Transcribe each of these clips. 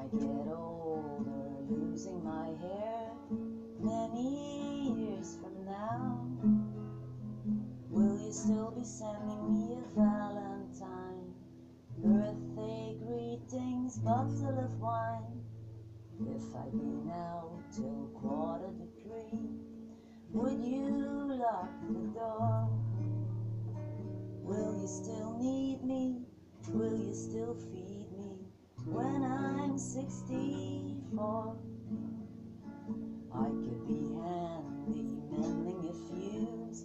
I get older, losing my hair many years from now, will you still be sending me a valentine? Birthday greetings, bottle of wine. If I'd been out till quarter to three, would you lock the door? Will you still need me? Will you still feed me when I'm 64? I could be handy mending a fuse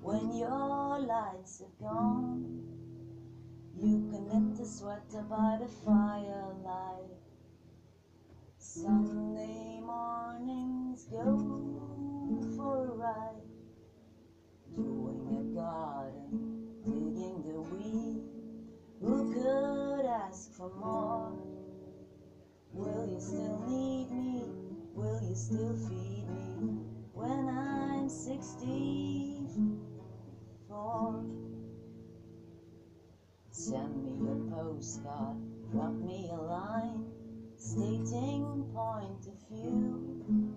when your lights have gone. You can knit the sweater by the firelight. Sunday mornings go for a ride, doing a garden, still feed me when I'm 64? Send me a postcard, drop me a line, stating point of view.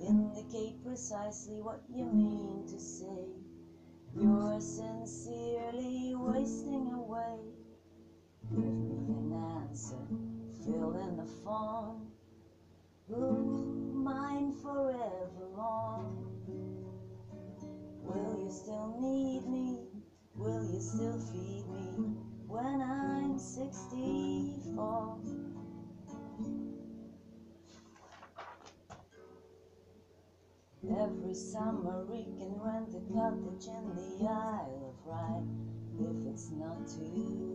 Indicate precisely what you mean to say. You're sincerely wasting away. Give me an answer, fill in the form. Who forever long? Will you still need me? Will you still feed me when I'm 64? Every summer we can rent a cottage in the Isle of Wight if it's not too